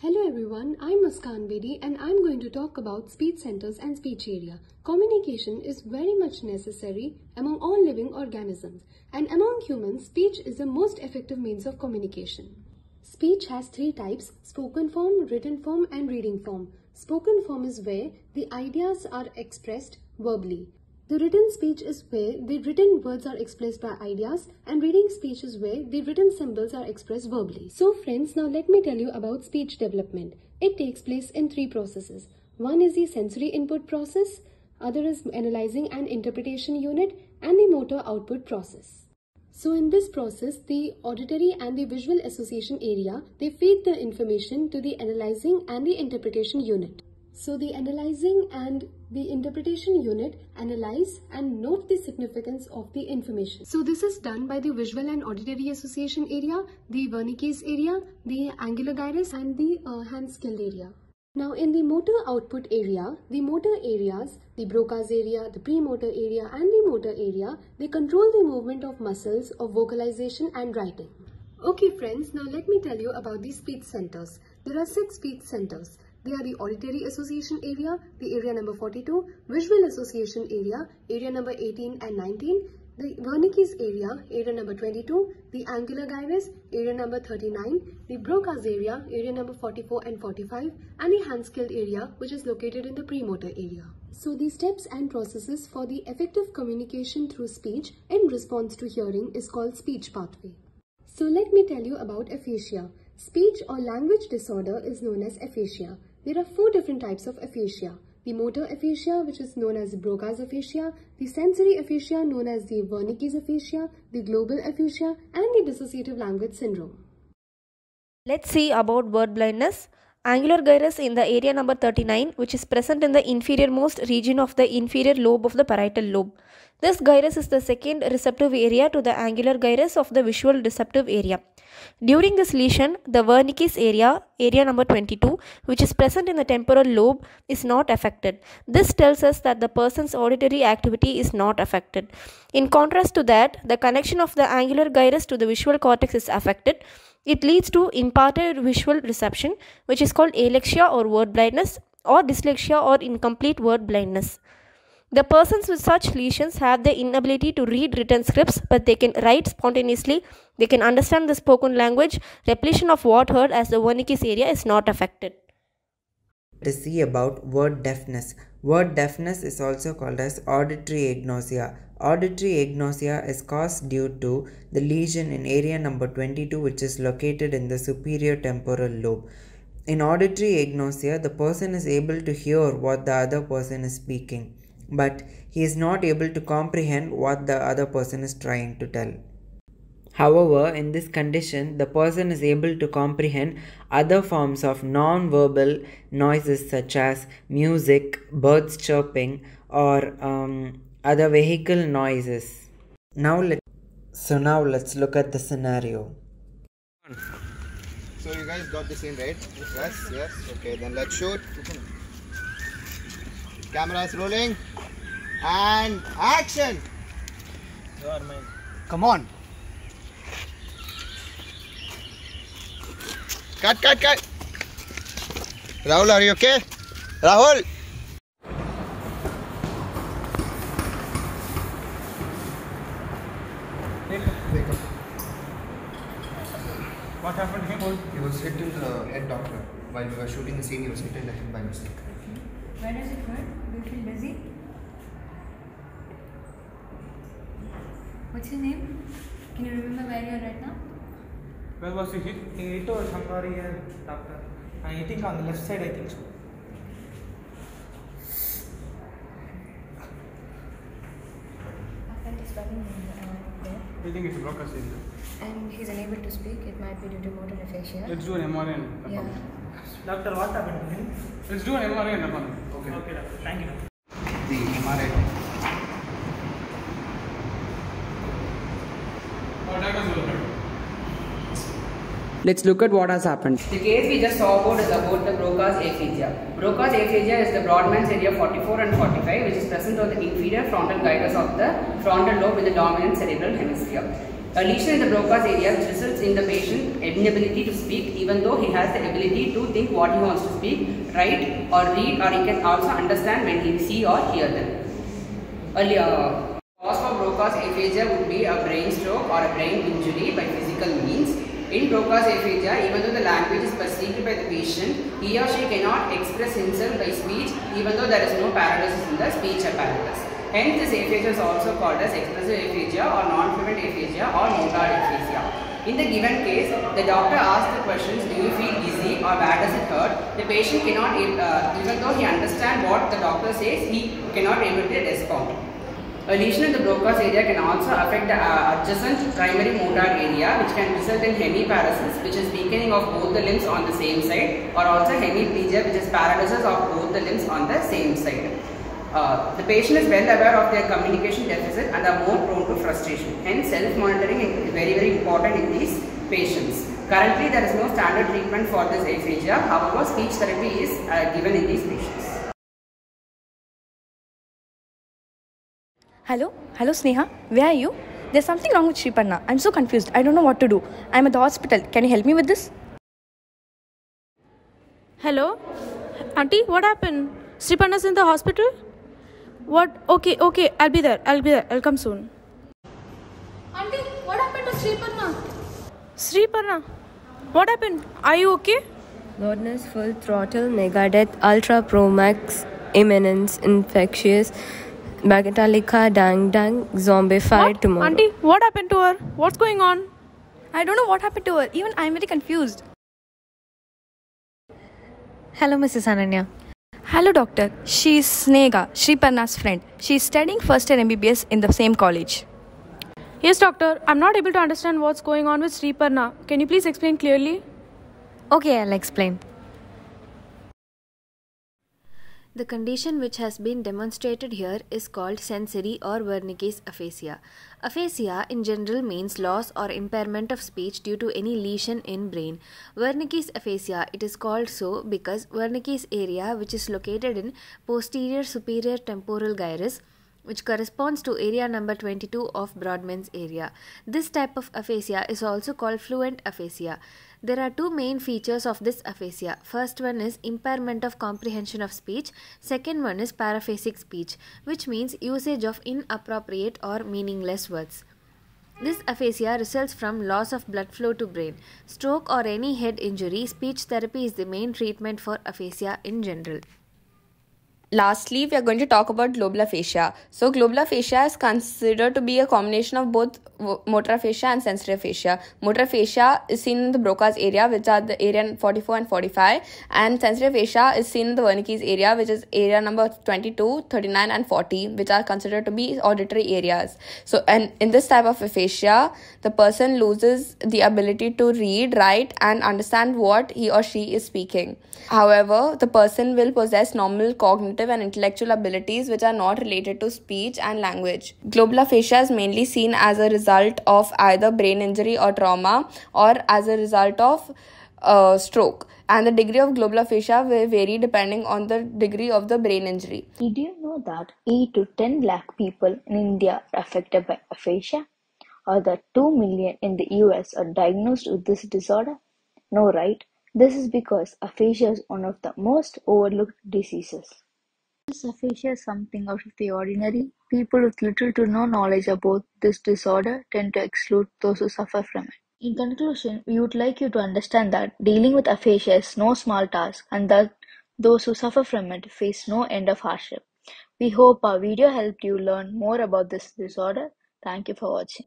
Hello everyone, I'm Muskan Bedi and I'm going to talk about speech centers and speech area. Communication is very much necessary among all living organisms and among humans, speech is the most effective means of communication. Speech has three types, spoken form, written form and reading form. Spoken form is where the ideas are expressed verbally. The written speech is where the written words are expressed by ideas and reading speech is where the written symbols are expressed verbally. So friends, now let me tell you about speech development. It takes place in three processes. One is the sensory input process, other is analyzing and interpretation unit and the motor output process. So in this process, the auditory and the visual association area, they feed the information to the analyzing and the interpretation unit. So the analyzing and the interpretation unit analyze and note the significance of the information. So this is done by the visual and auditory association area, the Wernicke's area, the angular gyrus and the uh, hand skilled area. Now in the motor output area, the motor areas, the Broca's area, the premotor area and the motor area, they control the movement of muscles of vocalization and writing. Okay friends, now let me tell you about the speech centers. There are six speech centers. They are the auditory association area, the area number 42, visual association area, area number 18 and 19, the Wernicke's area, area number 22, the angular gyrus, area number 39, the Broca's area, area number 44 and 45, and the hand skilled area, which is located in the premotor area. So the steps and processes for the effective communication through speech in response to hearing is called speech pathway. So let me tell you about aphasia. Speech or language disorder is known as aphasia. There are four different types of aphasia. The motor aphasia, which is known as Broca's aphasia, the sensory aphasia, known as the Wernicke's aphasia, the global aphasia, and the dissociative language syndrome. Let's see about word blindness. Angular gyrus in the area number 39, which is present in the inferior most region of the inferior lobe of the parietal lobe. This gyrus is the second receptive area to the angular gyrus of the visual receptive area. During this lesion, the Wernicke's area, area number 22, which is present in the temporal lobe, is not affected. This tells us that the person's auditory activity is not affected. In contrast to that, the connection of the angular gyrus to the visual cortex is affected. It leads to imparted visual reception, which is called alexia or word blindness, or dyslexia or incomplete word blindness. The persons with such lesions have the inability to read written scripts, but they can write spontaneously. They can understand the spoken language. Repetition of what heard as the Wernicke's area is not affected. To see about word deafness. Word deafness is also called as auditory agnosia. Auditory agnosia is caused due to the lesion in area number 22 which is located in the superior temporal lobe. In auditory agnosia, the person is able to hear what the other person is speaking, but he is not able to comprehend what the other person is trying to tell. However, in this condition, the person is able to comprehend other forms of non verbal noises such as music, birds chirping, or um, other vehicle noises. Now let so now let's look at the scenario. So you guys got the scene right? Yes, yes. Okay, then let's shoot. Camera is rolling. And action! Come on. Cut, cut, cut. Rahul, are you okay? Rahul! Wake up! Wake up! What happened to him? He was hit in the head, doctor. While we were shooting the scene, he was hit in the head by mistake. Where does it hurt? Do you feel dizzy? What's your name? Can you remember where you are right now? Where was he hit? He hit or somebody here, doctor. I think on the left side, I think so. I felt a swelling in uh, there. Think it's Broca's area. And he's unable to speak. It might be due to motor aphasia. Let's do an MRI and Yeah. Doctor, what happened to him? Let's do an MRI and Okay. Okay, doctor. Thank you. The MRI. Oh, diagnosis was right. Let's look at what has happened. The case we just saw about is about the Broca's aphasia. Broca's aphasia is the Brodmann's area 44 and 45 which is present on the inferior frontal gyrus of the frontal lobe in the dominant cerebral hemisphere. A lesion in the Broca's area results in the patient inability to speak even though he has the ability to think what he wants to speak, write or read or he can also understand when he see or hear them. Earlier, cause for Broca's aphasia would be a brain stroke or a brain injury by physical means. In Broca's aphasia, even though the language is perceived by the patient, he or she cannot express himself by speech even though there is no paralysis in the speech apparatus. Hence, this aphasia is also called as expressive aphasia or non-fluent aphasia or motor aphasia. In the given case, the doctor asks the questions, do you feel dizzy or where does it hurt? The patient cannot, uh, even though he understands what the doctor says, he cannot able to respond. A lesion in the Broca's area can also affect the uh, adjacent primary motor area which can result in hemiparesis which is weakening of both the limbs on the same side or also hemiplegia which is paralysis of both the limbs on the same side. Uh, the patient is well aware of their communication deficit and are more prone to frustration. Hence, self-monitoring is very very important in these patients. Currently, there is no standard treatment for this aphasia. However, speech therapy is uh, given in these patients. Hello? Hello, Sneha? Where are you? There's something wrong with Sriparna. I'm so confused. I don't know what to do. I'm at the hospital. Can you help me with this? Hello? Auntie, what happened? Sriparna's in the hospital? What? Okay, okay, I'll be there. I'll be there. I'll come soon. Auntie, what happened to Sriparna? Sriparna? What happened? Are you okay? Loudness, full throttle, megadeth, ultra pro max, imminence, infectious, Bagatalica, dang dang, zombified What? tomorrow. Auntie, what happened to her? What's going on? I don't know what happened to her. Even I'm very confused. Hello, Mrs. Ananya. Hello, doctor. She's Sneha, Sriparna's friend. She's studying first year MBBS in the same college. Yes, doctor. I'm not able to understand what's going on with Sriparna. Can you please explain clearly? Okay, I'll explain. The condition which has been demonstrated here is called sensory or Wernicke's aphasia. Aphasia in general means loss or impairment of speech due to any lesion in brain. Wernicke's aphasia it is called so because Wernicke's area which is located in posterior superior temporal gyrus which corresponds to area number 22 of Brodmann's area. This type of aphasia is also called fluent aphasia. There are two main features of this aphasia. First one is impairment of comprehension of speech. Second one is paraphasic speech, which means usage of inappropriate or meaningless words. This aphasia results from loss of blood flow to brain. Stroke or any head injury, speech therapy is the main treatment for aphasia in general. Lastly, we are going to talk about global aphasia. So, global aphasia is considered to be a combination of both motor aphasia and sensory aphasia. Motor aphasia is seen in the Broca's area, which are the area 44 and 45, and sensory aphasia is seen in the Wernicke's area, which is area number 22, 39, and 40, which are considered to be auditory areas. So, and in this type of aphasia, the person loses the ability to read, write, and understand what he or she is speaking. However, the person will possess normal cognitive and intellectual abilities which are not related to speech and language. Global aphasia is mainly seen as a result of either brain injury or trauma or as a result of uh, stroke and the degree of global aphasia will vary depending on the degree of the brain injury. Did you know that 8 to 10 lakh people in India are affected by aphasia? Or that 2 million in the US are diagnosed with this disorder? No, right? This is because aphasia is one of the most overlooked diseases. This aphasia is something out of the ordinary. People with little to no knowledge about this disorder tend to exclude those who suffer from it. In conclusion, we would like you to understand that dealing with aphasia is no small task and that those who suffer from it face no end of hardship. We hope our video helped you learn more about this disorder. Thank you for watching.